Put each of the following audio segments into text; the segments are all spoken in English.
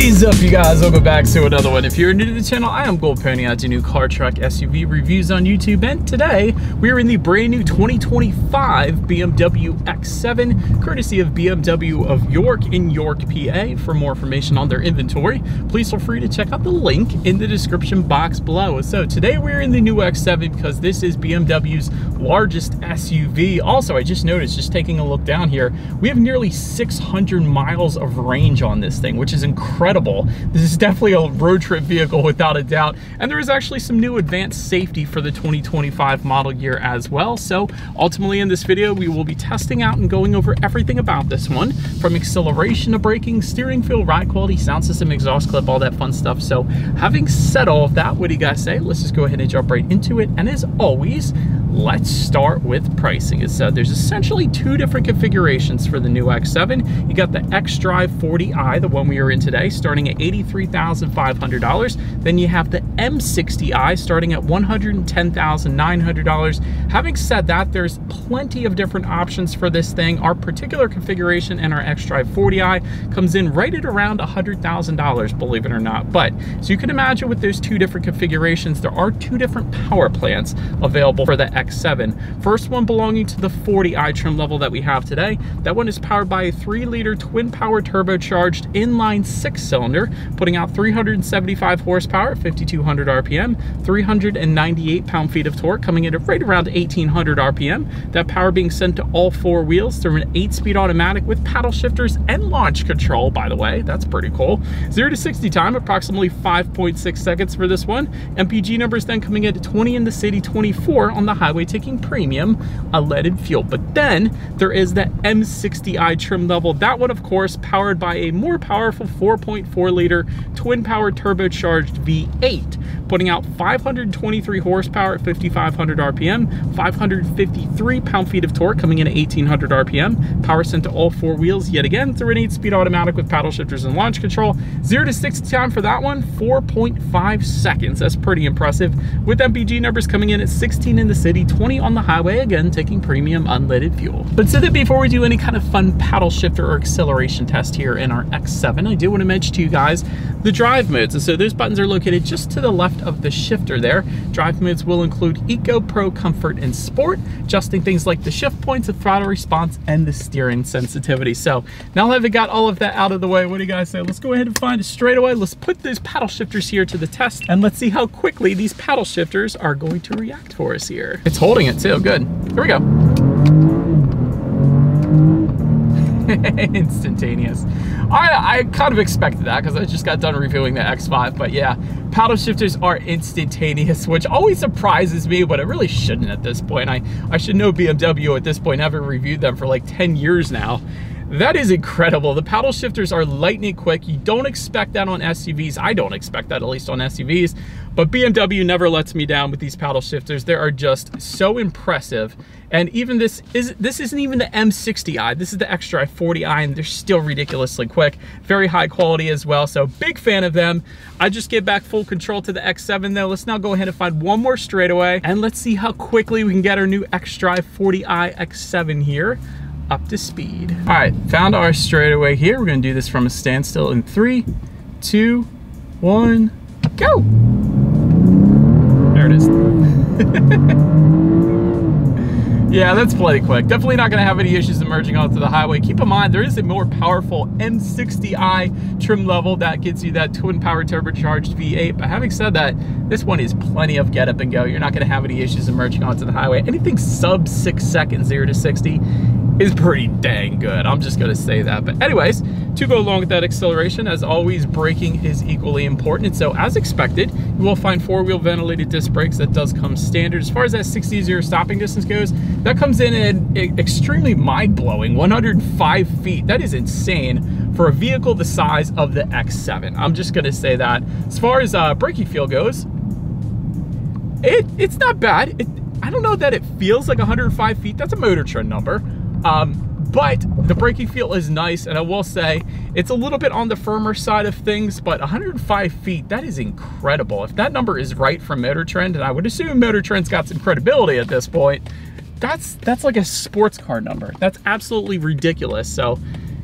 What is up you guys? Welcome back to another one. If you're new to the channel, I am Gold Pony. I do new car, truck, SUV reviews on YouTube. And today, we are in the brand new 2025 BMW X7, courtesy of BMW of York in York, PA. For more information on their inventory, please feel free to check out the link in the description box below. So today we're in the new X7 because this is BMW's largest SUV. Also, I just noticed, just taking a look down here, we have nearly 600 miles of range on this thing, which is incredible. This is definitely a road trip vehicle without a doubt. And there is actually some new advanced safety for the 2025 model year as well. So ultimately in this video, we will be testing out and going over everything about this one from acceleration to braking, steering feel, ride quality, sound system, exhaust clip, all that fun stuff. So having said all of that, what do you guys say? Let's just go ahead and jump right into it. And as always, let's start with pricing. It said uh, there's essentially two different configurations for the new X7. You got the xDrive 40i, the one we are in today, starting at $83,500. Then you have the M60i starting at $110,900. Having said that, there's plenty of different options for this thing. Our particular configuration and our xDrive 40i comes in right at around $100,000, believe it or not. But, so you can imagine with those two different configurations, there are two different power plants available for the X7. First one belonging to the 40i trim level that we have today. That one is powered by a 3-liter twin-power turbocharged inline 6-cylinder, putting out 375 horsepower at 5,200 RPM, 398 pound-feet of torque, coming in at right around 1,800 RPM. That power being sent to all four wheels through an 8-speed automatic with paddle shifters and launch control, by the way. That's pretty cool. 0 to 60 time, approximately 5.6 seconds for this one. MPG numbers then coming in at 20 in the city, 24 on the highway highway taking premium unleaded fuel. But then there is the M60i trim level. That one, of course, powered by a more powerful 4.4 liter twin power turbocharged V8, putting out 523 horsepower at 5,500 RPM, 553 pound-feet of torque coming in at 1,800 RPM, power sent to all four wheels yet again through an 8-speed automatic with paddle shifters and launch control. 0 to 60 time for that one, 4.5 seconds. That's pretty impressive. With MPG numbers coming in at 16 in the city, 20 on the highway, again, taking premium unleaded fuel. But so that before we do any kind of fun paddle shifter or acceleration test here in our X7, I do want to mention to you guys the drive modes. And so those buttons are located just to the left of the shifter there. Drive modes will include Eco, Pro, Comfort, and Sport, adjusting things like the shift points, the throttle response, and the steering sensitivity. So now that we've got all of that out of the way, what do you guys say? Let's go ahead and find it straight away. Let's put those paddle shifters here to the test, and let's see how quickly these paddle shifters are going to react for us here. It's holding it too, good. Here we go. Instantaneous. I, I kind of expected that because I just got done reviewing the X5, but yeah, paddle shifters are instantaneous, which always surprises me, but it really shouldn't at this point. I, I should know BMW at this point, having reviewed them for like 10 years now. That is incredible. The paddle shifters are lightning quick. You don't expect that on SUVs. I don't expect that at least on SUVs, but BMW never lets me down with these paddle shifters. They are just so impressive. And even this is this isn't even the M60i. This is the xDrive 40i and they're still ridiculously quick. Very high quality as well. So big fan of them. I just get back full control to the X7 though. Let's now go ahead and find one more straightaway and let's see how quickly we can get our new xDrive 40i X7 here up to speed. All right, found our straightaway here. We're gonna do this from a standstill in three, two, one, go. There it is. yeah, that's plenty quick. Definitely not gonna have any issues emerging onto the highway. Keep in mind, there is a more powerful M60i trim level that gets you that twin power turbocharged V8. But having said that, this one is plenty of get up and go. You're not gonna have any issues emerging onto the highway. Anything sub six seconds, zero to 60, is pretty dang good. I'm just gonna say that. But anyways, to go along with that acceleration, as always, braking is equally important. And so as expected, you will find four-wheel ventilated disc brakes. That does come standard. As far as that 60 0 stopping distance goes, that comes in at extremely mind-blowing, 105 feet. That is insane for a vehicle the size of the X7. I'm just gonna say that. As far as uh, braking feel goes, it, it's not bad. It, I don't know that it feels like 105 feet. That's a Motor Trend number. Um, but the braking feel is nice and I will say it's a little bit on the firmer side of things but 105 feet that is incredible if that number is right from Motor Trend and I would assume Motor Trend's got some credibility at this point that's that's like a sports car number that's absolutely ridiculous so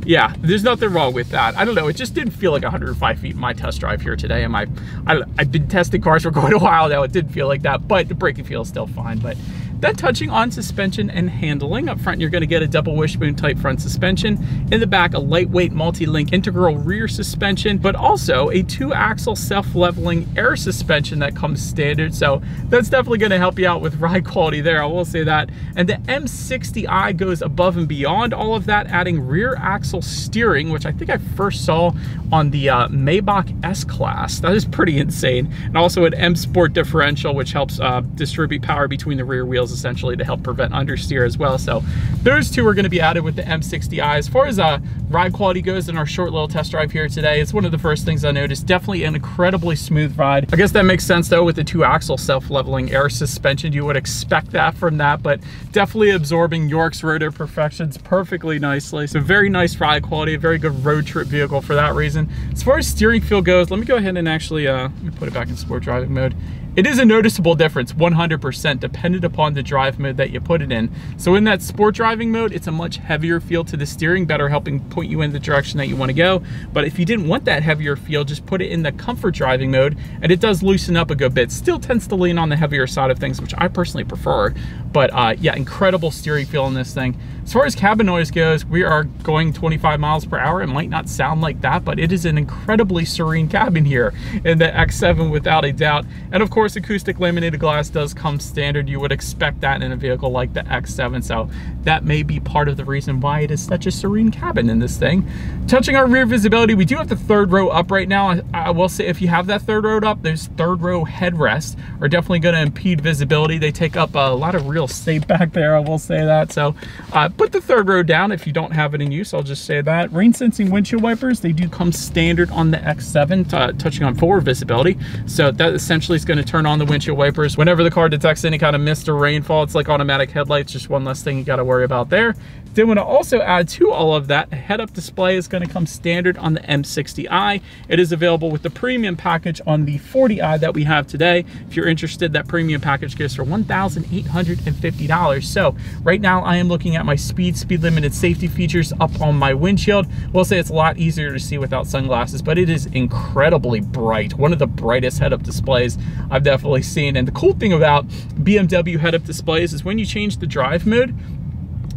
yeah, there's nothing wrong with that. I don't know. It just didn't feel like 105 feet in my test drive here today. And my, I, I've been testing cars for quite a while now. It didn't feel like that, but the braking feel is still fine. But then touching on suspension and handling. Up front, you're gonna get a double wishbone type front suspension. In the back, a lightweight multi-link integral rear suspension, but also a two axle self-leveling air suspension that comes standard. So that's definitely gonna help you out with ride quality there, I will say that. And the M60i goes above and beyond all of that, adding rear axle steering, which I think I first saw on the uh, Maybach S-Class. That is pretty insane. And also an M Sport differential, which helps uh, distribute power between the rear wheels essentially to help prevent understeer as well. So those two are gonna be added with the M60i. As far as uh, ride quality goes in our short little test drive here today, it's one of the first things I noticed. Definitely an incredibly smooth ride. I guess that makes sense though with the two axle self-leveling air suspension. You would expect that from that, but definitely absorbing York's rotor perfections perfectly nicely. So very nice ride quality, a very good road trip vehicle for that reason. As far as steering feel goes, let me go ahead and actually uh, put it back in sport driving mode. It is a noticeable difference, 100%, dependent upon the drive mode that you put it in. So in that sport driving mode, it's a much heavier feel to the steering, better helping point you in the direction that you wanna go. But if you didn't want that heavier feel, just put it in the comfort driving mode, and it does loosen up a good bit. Still tends to lean on the heavier side of things, which I personally prefer. But uh, yeah, incredible steering feel in this thing. As far as cabin noise goes, we are going 25 miles per hour. It might not sound like that, but it is an incredibly serene cabin here in the X7 without a doubt. And of course, acoustic laminated glass does come standard. You would expect that in a vehicle like the X7, so that may be part of the reason why it is such a serene cabin in this thing. Touching our rear visibility, we do have the third row up right now. I, will say if you have that third row up, those third row headrests are definitely gonna impede visibility. They take up a lot of real estate back there, I will say that. So uh, put the third row down if you don't have it in use, I'll just say that. Rain sensing windshield wipers, they do come standard on the X7, touching on forward visibility. So that essentially is gonna turn on the windshield wipers. Whenever the car detects any kind of mist or rainfall, it's like automatic headlights, just one less thing you gotta worry about there. Then when I also add to all of that, a head-up display is gonna come standard on the M60i. It is available with the premium package on the 40i that we have today. If you're interested, that premium package goes for $1,850. So right now I am looking at my speed, speed limited safety features up on my windshield. We'll say it's a lot easier to see without sunglasses, but it is incredibly bright. One of the brightest head-up displays I've definitely seen. And the cool thing about BMW head-up displays is when you change the drive mode,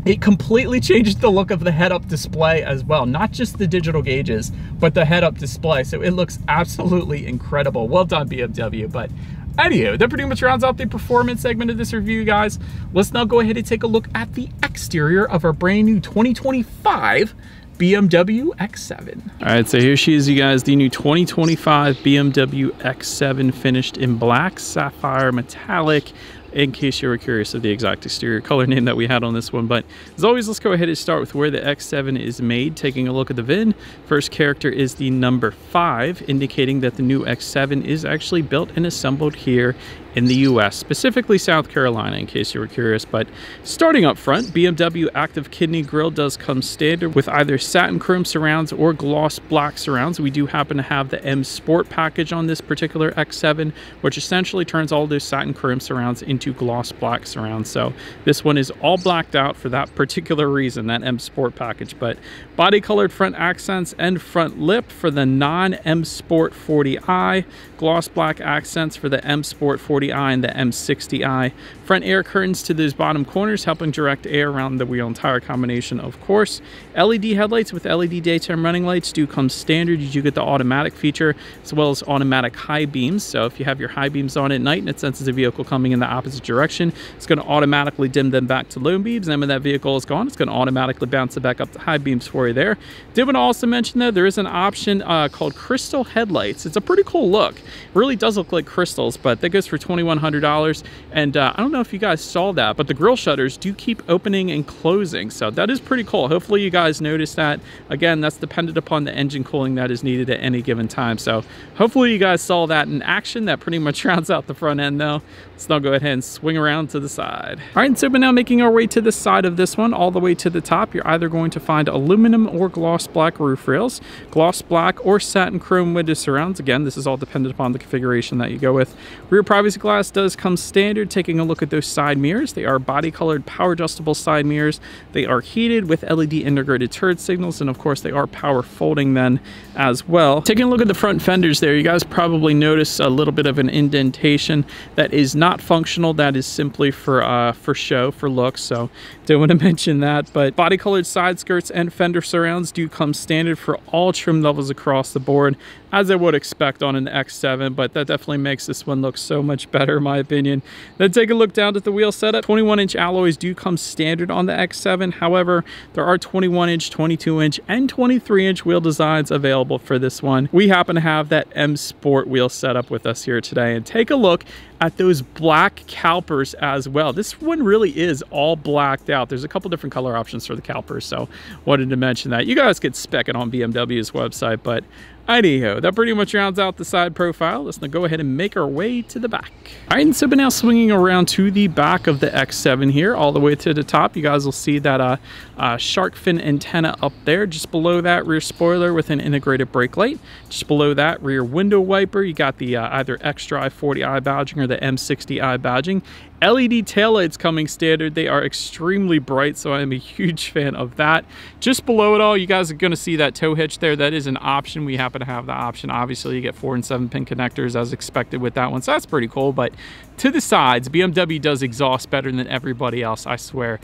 it completely changed the look of the head-up display as well. Not just the digital gauges, but the head-up display. So it looks absolutely incredible. Well done, BMW. But Anywho, that pretty much rounds out the performance segment of this review, guys. Let's now go ahead and take a look at the exterior of our brand new 2025 BMW X7. All right, so here she is, you guys, the new 2025 BMW X7 finished in black, sapphire, metallic, in case you were curious of the exact exterior color name that we had on this one. But as always, let's go ahead and start with where the X7 is made. Taking a look at the VIN, first character is the number five, indicating that the new X7 is actually built and assembled here in the US, specifically South Carolina, in case you were curious. But starting up front, BMW Active Kidney Grille does come standard with either satin chrome surrounds or gloss black surrounds. We do happen to have the M Sport package on this particular X7, which essentially turns all those satin chrome surrounds into gloss black surrounds. So this one is all blacked out for that particular reason, that M Sport package. But body colored front accents and front lip for the non-M Sport 40i, gloss black accents for the M Sport 40 40i and the M60i. Front air curtains to those bottom corners, helping direct air around the wheel and tire combination, of course. LED headlights with LED daytime running lights do come standard. You do get the automatic feature as well as automatic high beams. So if you have your high beams on at night and it senses a vehicle coming in the opposite direction, it's going to automatically dim them back to low beams. And when that vehicle is gone, it's going to automatically bounce it back up to high beams for you there. Did want to also mention though, there is an option uh, called crystal headlights. It's a pretty cool look. Really does look like crystals, but that goes for $2,100. And uh, I don't know if you guys saw that, but the grill shutters do keep opening and closing. So that is pretty cool. Hopefully you guys noticed that. Again, that's dependent upon the engine cooling that is needed at any given time. So hopefully you guys saw that in action. That pretty much rounds out the front end though. Let's now go ahead and swing around to the side. All right, so we're now making our way to the side of this one, all the way to the top. You're either going to find aluminum or gloss black roof rails, gloss black or satin chrome window surrounds. Again, this is all dependent upon the configuration that you go with. Rear privacy glass does come standard. Taking a look at those side mirrors, they are body colored power adjustable side mirrors. They are heated with LED integrated turn signals and of course they are power folding then as well. Taking a look at the front fenders there, you guys probably notice a little bit of an indentation that is not functional. That is simply for uh, for show, for looks. So don't want to mention that. But body colored side skirts and fender surrounds do come standard for all trim levels across the board as I would expect on an X7, but that definitely makes this one look so much better in my opinion. Then take a look down at the wheel setup. 21 inch alloys do come standard on the X7. However, there are 21 inch, 22 inch, and 23 inch wheel designs available for this one. We happen to have that M Sport wheel setup with us here today and take a look at those black calipers as well. This one really is all blacked out. There's a couple different color options for the calipers, so wanted to mention that. You guys could spec it on BMW's website, but Anyhow, that pretty much rounds out the side profile. Let's now go ahead and make our way to the back. All right, and so we're now swinging around to the back of the X7 here, all the way to the top, you guys will see that uh, uh, shark fin antenna up there. Just below that, rear spoiler with an integrated brake light. Just below that, rear window wiper. You got the uh, either X-Drive 40i badging or the M60i badging. LED taillights coming standard. They are extremely bright, so I am a huge fan of that. Just below it all, you guys are to see that tow hitch there. That is an option. We happen to have the option. Obviously, you get four and seven pin connectors as expected with that one, so that's pretty cool. But to the sides, BMW does exhaust better than everybody else, I swear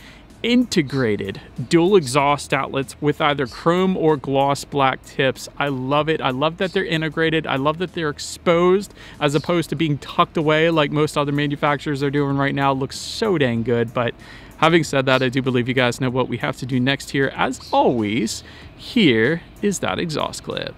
integrated dual exhaust outlets with either chrome or gloss black tips. I love it. I love that they're integrated. I love that they're exposed as opposed to being tucked away like most other manufacturers are doing right now. It looks so dang good. But having said that, I do believe you guys know what we have to do next here. As always, here is that exhaust clip.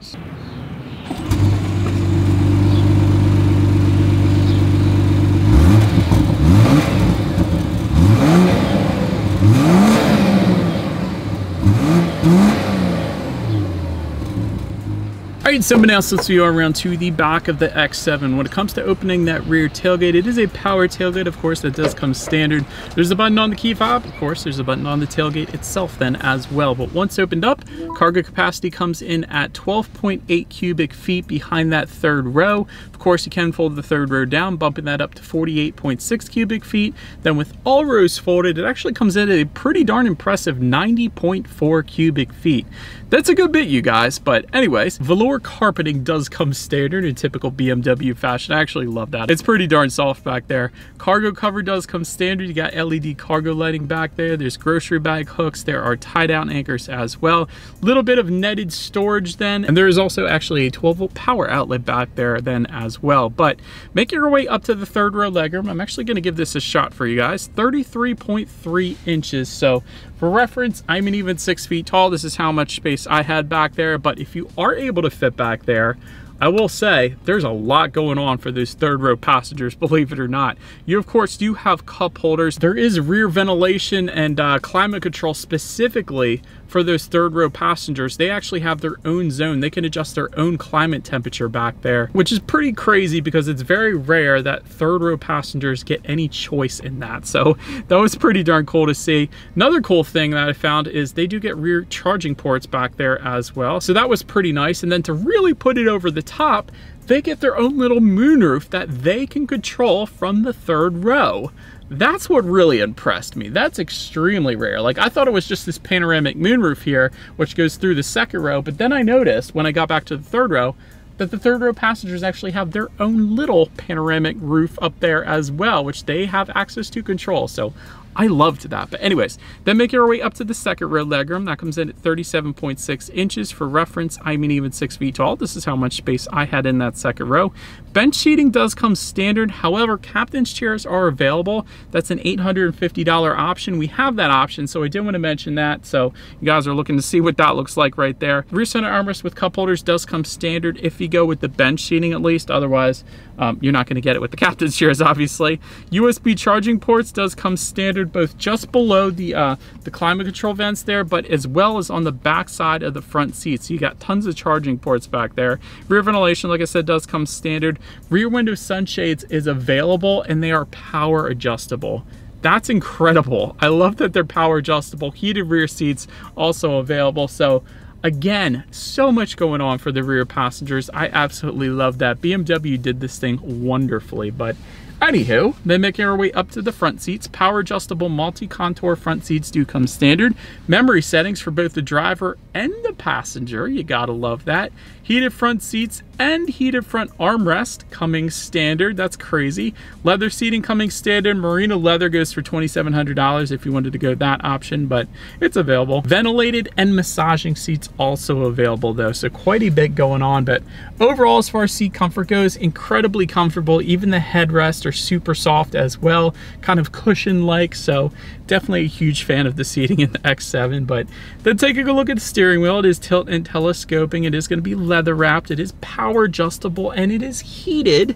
Right, so now since we are around to the back of the X7, when it comes to opening that rear tailgate, it is a power tailgate, of course, that does come standard. There's a button on the key fob, of course, there's a button on the tailgate itself then as well. But once opened up, cargo capacity comes in at 12.8 cubic feet behind that third row. Of course, you can fold the third row down, bumping that up to 48.6 cubic feet. Then with all rows folded, it actually comes in at a pretty darn impressive 90.4 cubic feet. That's a good bit, you guys. But anyways, velour carpeting does come standard in typical BMW fashion. I actually love that. It's pretty darn soft back there. Cargo cover does come standard. You got LED cargo lighting back there. There's grocery bag hooks. There are tie-down anchors as well. Little bit of netted storage then. And there is also actually a 12 volt power outlet back there then as well. But making our way up to the third row legroom, I'm actually gonna give this a shot for you guys. 33.3 inches. So for reference, I'm an even six feet tall. This is how much space I had back there. But if you are able to fit back there, I will say there's a lot going on for those third row passengers, believe it or not. You, of course, do have cup holders. There is rear ventilation and uh, climate control specifically for those third row passengers, they actually have their own zone. They can adjust their own climate temperature back there, which is pretty crazy because it's very rare that third row passengers get any choice in that. So that was pretty darn cool to see. Another cool thing that I found is they do get rear charging ports back there as well. So that was pretty nice. And then to really put it over the top, they get their own little moonroof that they can control from the third row. That's what really impressed me. That's extremely rare. Like I thought it was just this panoramic moonroof here, which goes through the second row, but then I noticed when I got back to the third row, that the third row passengers actually have their own little panoramic roof up there as well, which they have access to control. So I loved that. But anyways, then making our way up to the second row legroom. That comes in at 37.6 inches. For reference, I'm even six feet tall. This is how much space I had in that second row. Bench seating does come standard. However, captain's chairs are available. That's an $850 option. We have that option, so I did want to mention that. So you guys are looking to see what that looks like right there. Rear center armrest with cup holders does come standard if you go with the bench seating at least. Otherwise, um, you're not going to get it with the captain's chairs, obviously. USB charging ports does come standard both just below the, uh, the climate control vents there, but as well as on the back side of the front seat. So you got tons of charging ports back there. Rear ventilation, like I said, does come standard. Rear window sunshades is available and they are power adjustable. That's incredible. I love that they're power adjustable. Heated rear seats also available. So Again, so much going on for the rear passengers. I absolutely love that. BMW did this thing wonderfully, but Anywho, then making our way up to the front seats, power adjustable multi-contour front seats do come standard. Memory settings for both the driver and the passenger, you gotta love that. Heated front seats and heated front armrest coming standard. That's crazy. Leather seating coming standard. Merino leather goes for $2,700 if you wanted to go that option, but it's available. Ventilated and massaging seats also available though, so quite a bit going on. But overall, as far as seat comfort goes, incredibly comfortable. Even the headrests are super soft as well, kind of cushion-like. So definitely a huge fan of the seating in the X7. But then taking a look at the steering wheel, it is tilt and telescoping. It is going to be leather wrapped. It is power adjustable and it is heated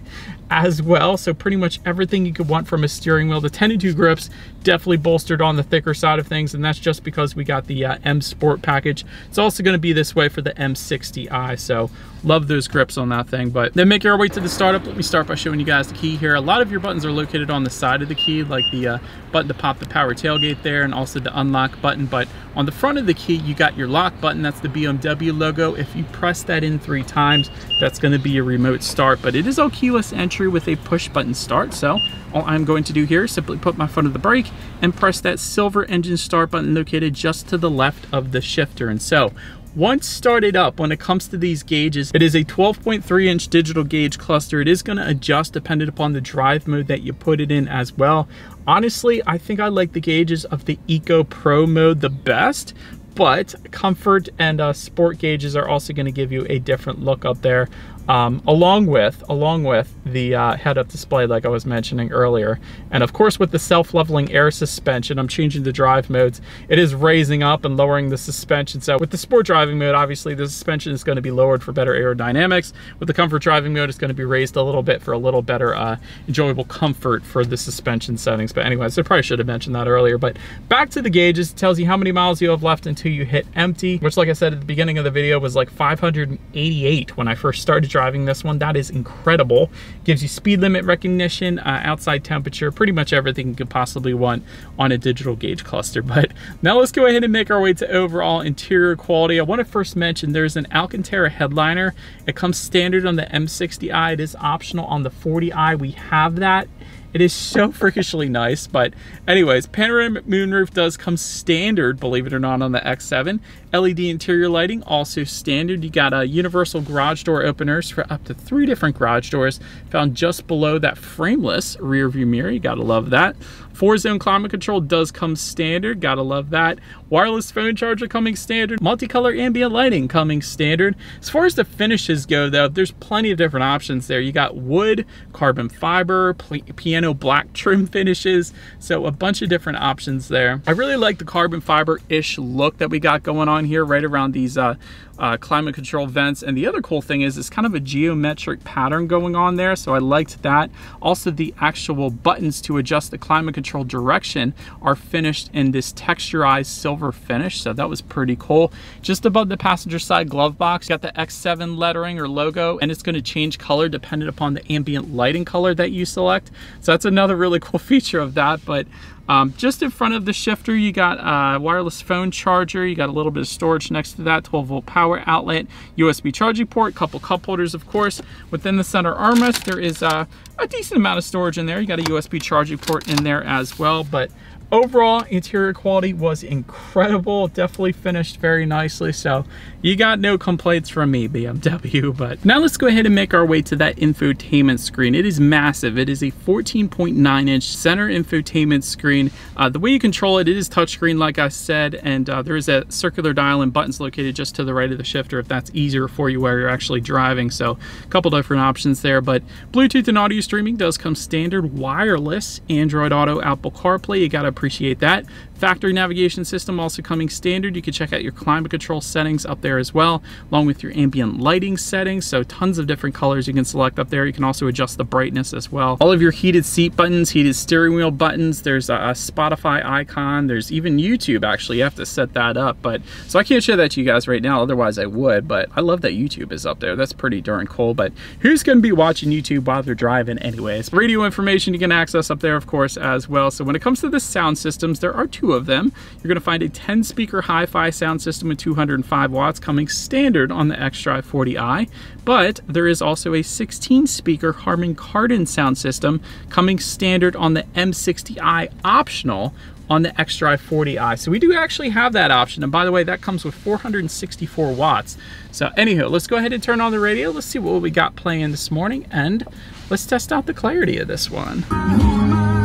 as well. So pretty much everything you could want from a steering wheel. The 10 and 2 grips definitely bolstered on the thicker side of things. And that's just because we got the uh, M Sport package. It's also going to be this way for the M60i. So love those grips on that thing. But then make our way to the startup, let me start by showing you guys the key here. A lot of your buttons are located on the side of the key, like the uh, button to pop the power tailgate there and also the unlock button. But on the front of the key, you got your lock button. That's the BMW logo. If you press that in three times, that's going to be a remote start. But it is all keyless entry with a push button start. So all I'm going to do here is simply put my foot on the brake and press that silver engine start button located just to the left of the shifter. And so once started up, when it comes to these gauges, it is a 12.3 inch digital gauge cluster. It is gonna adjust dependent upon the drive mode that you put it in as well. Honestly, I think I like the gauges of the Eco Pro mode the best, but comfort and uh, sport gauges are also going to give you a different look up there um, along with along with the uh, head-up display like I was mentioning earlier. And of course with the self-leveling air suspension, I'm changing the drive modes. It is raising up and lowering the suspension. So with the sport driving mode, obviously the suspension is going to be lowered for better aerodynamics. With the comfort driving mode, it's going to be raised a little bit for a little better uh, enjoyable comfort for the suspension settings. But anyways, I probably should have mentioned that earlier. But back to the gauges, it tells you how many miles you have left until you hit empty, which like I said at the beginning of the video was like 588 when I first started driving this one. That is incredible. Gives you speed limit recognition, uh, outside temperature, pretty much everything you could possibly want on a digital gauge cluster. But now let's go ahead and make our way to overall interior quality. I want to first mention there's an Alcantara headliner. It comes standard on the M60i. It is optional on the 40i. We have that. It is so freakishly nice. But anyways, panoramic moonroof does come standard, believe it or not, on the X7. LED interior lighting, also standard. You got a universal garage door openers for up to three different garage doors found just below that frameless rear view mirror. You gotta love that. Four zone climate control does come standard, gotta love that. Wireless phone charger coming standard, multicolor ambient lighting coming standard. As far as the finishes go though, there's plenty of different options there. You got wood, carbon fiber, piano black trim finishes, so a bunch of different options there. I really like the carbon fiber-ish look that we got going on here right around these uh, uh, climate control vents. And the other cool thing is it's kind of a geometric pattern going on there. So I liked that. Also the actual buttons to adjust the climate control direction are finished in this texturized silver finish. So that was pretty cool. Just above the passenger side glove box, got the X7 lettering or logo, and it's gonna change color dependent upon the ambient lighting color that you select. So that's another really cool feature of that. But um, just in front of the shifter, you got a wireless phone charger. You got a little bit of storage next to that, 12 volt power outlet, USB charging port, couple cup holders, of course. Within the center armrest, there is a, a decent amount of storage in there. You got a USB charging port in there as well, but overall interior quality was incredible. Definitely finished very nicely. So you got no complaints from me BMW but now let's go ahead and make our way to that infotainment screen. It is massive. It is a 14.9 inch center infotainment screen. Uh, the way you control it it is touchscreen like I said and uh, there is a circular dial and buttons located just to the right of the shifter if that's easier for you while you're actually driving. So a couple different options there but Bluetooth and audio streaming does come standard. Wireless Android Auto Apple CarPlay. You got a appreciate that. Factory navigation system also coming standard. You can check out your climate control settings up there as well, along with your ambient lighting settings. So tons of different colors you can select up there. You can also adjust the brightness as well. All of your heated seat buttons, heated steering wheel buttons. There's a, Spotify icon. There's even YouTube actually. You have to set that up. But so I can't show that to you guys right now. Otherwise I would. But I love that YouTube is up there. That's pretty darn cool. But who's going to be watching YouTube while they're driving anyways? Radio information you can access up there of course as well. So when it comes to the sound systems. There are two of them. You're gonna find a 10 speaker hi-fi sound system with 205 watts coming standard on the xDrive 40i, but there is also a 16 speaker Harman Kardon sound system coming standard on the M60i optional on the xDrive 40i. So we do actually have that option. And by the way, that comes with 464 watts. So anyhow, let's go ahead and turn on the radio. Let's see what we got playing this morning and let's test out the clarity of this one.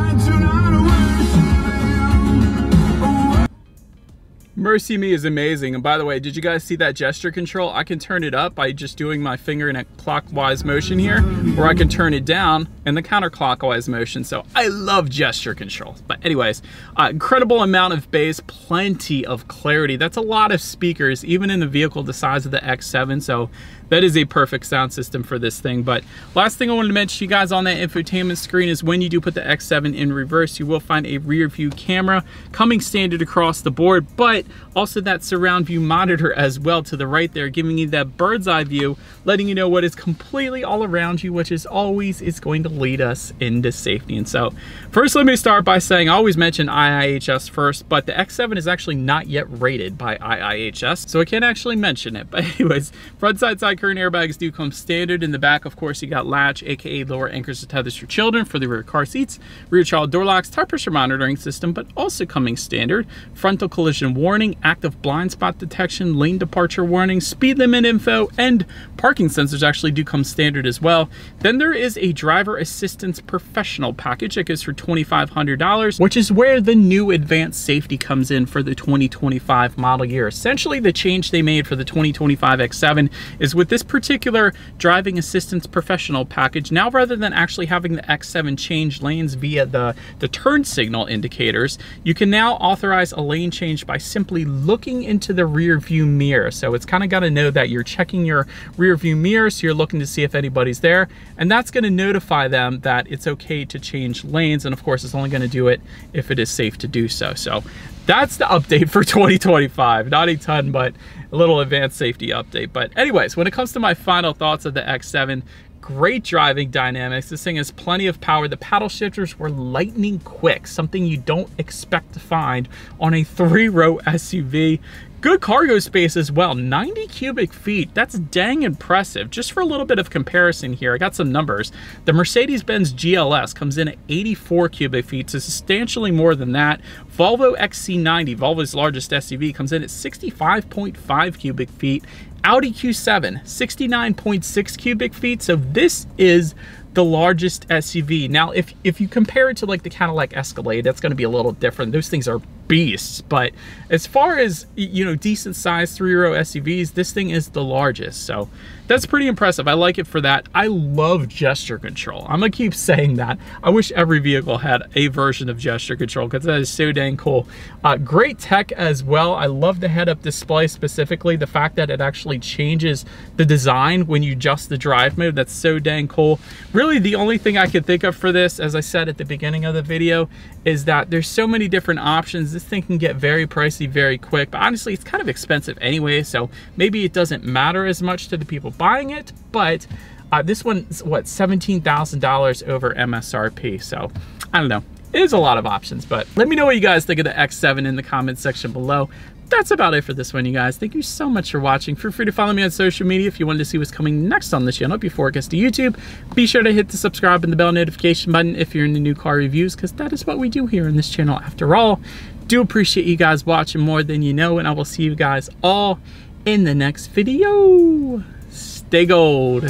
MercyMe is amazing. And by the way, did you guys see that gesture control? I can turn it up by just doing my finger in a clockwise motion here, or I can turn it down in the counterclockwise motion. So I love gesture control. But anyways, uh, incredible amount of bass, plenty of clarity. That's a lot of speakers, even in the vehicle the size of the X7. So that is a perfect sound system for this thing. But last thing I wanted to mention to you guys on that infotainment screen is when you do put the X7 in reverse, you will find a rear view camera coming standard across the board, but also that surround view monitor as well to the right there, giving you that bird's eye view, letting you know what is completely all around you, which is always is going to lead us into safety. And so first, let me start by saying I always mention IIHS first, but the X7 is actually not yet rated by IIHS, so I can't actually mention it. But anyways, front side side curtain airbags do come standard. In the back, of course, you got latch, aka lower anchors to tethers for children for the rear car seats, rear child door locks, tire pressure monitoring system, but also coming standard. Frontal collision warning, active blind spot detection, lane departure warning, speed limit info, and parking sensors actually do come standard as well. Then there is a driver assistance professional package that goes for $2,500, which is where the new advanced safety comes in for the 2025 model year. Essentially, the change they made for the 2025 X7 is with this particular driving assistance professional package, now rather than actually having the X7 change lanes via the, the turn signal indicators, you can now authorize a lane change by simply looking into the rear view mirror. So it's kind of got to know that you're checking your rear view mirror, so you're looking to see if anybody's there, and that's going to notify them that it's okay to change lanes, and of course it's only going to do it if it is safe to do so. So that's the update for 2025. Not a ton, but a little advanced safety update. But anyways, when it comes to my final thoughts of the X7, great driving dynamics. This thing has plenty of power. The paddle shifters were lightning quick, something you don't expect to find on a three-row SUV. Good cargo space as well, 90 cubic feet. That's dang impressive. Just for a little bit of comparison here, I got some numbers. The Mercedes-Benz GLS comes in at 84 cubic feet, so substantially more than that. Volvo XC90, Volvo's largest SUV, comes in at 65.5 cubic feet. Audi Q7, 69.6 cubic feet. So this is the largest SUV. Now, if, if you compare it to like the Cadillac Escalade, that's gonna be a little different. Those things are beasts, but as far as, you know, decent sized three-row SUVs, this thing is the largest. So that's pretty impressive. I like it for that. I love gesture control. I'm gonna keep saying that. I wish every vehicle had a version of gesture control because that is so dang cool. Uh, great tech as well. I love the head-up display specifically. The fact that it actually changes the design when you adjust the drive mode. That's so dang cool. Really the only thing I could think of for this, as I said at the beginning of the video, is that there's so many different options this thing can get very pricey very quick, but honestly, it's kind of expensive anyway, so maybe it doesn't matter as much to the people buying it, but uh, this one's, what, $17,000 over MSRP, so I don't know. It is a lot of options, but let me know what you guys think of the X7 in the comments section below that's about it for this one, you guys. Thank you so much for watching. Feel free to follow me on social media if you wanted to see what's coming next on the channel before it gets to YouTube. Be sure to hit the subscribe and the bell notification button if you're into new car reviews, because that is what we do here in this channel after all. Do appreciate you guys watching more than you know, and I will see you guys all in the next video. Stay gold.